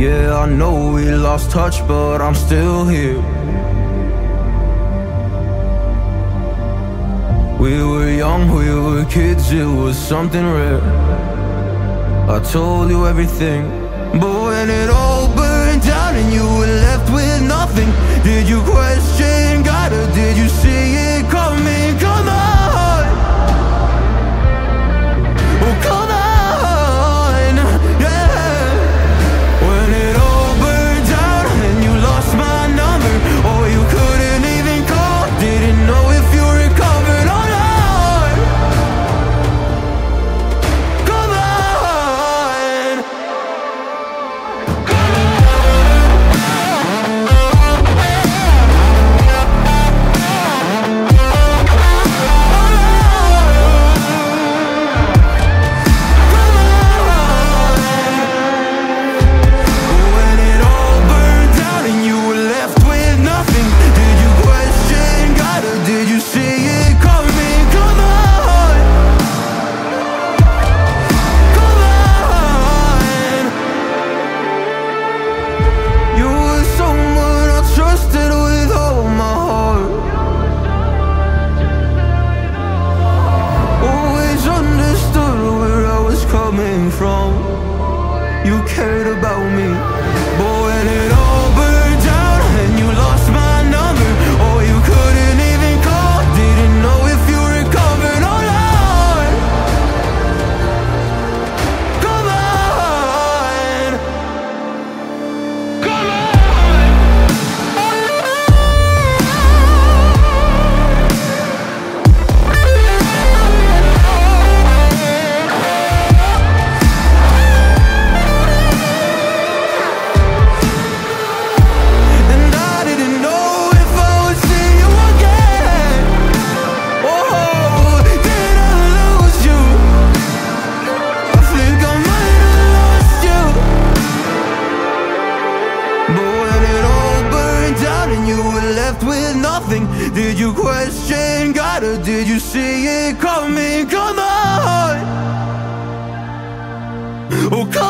Yeah, I know we lost touch, but I'm still here. We were young, we were kids, it was something rare. I told you everything, but You cared about me. and you were left with nothing Did you question God or did you see it coming? Come on! Oh, come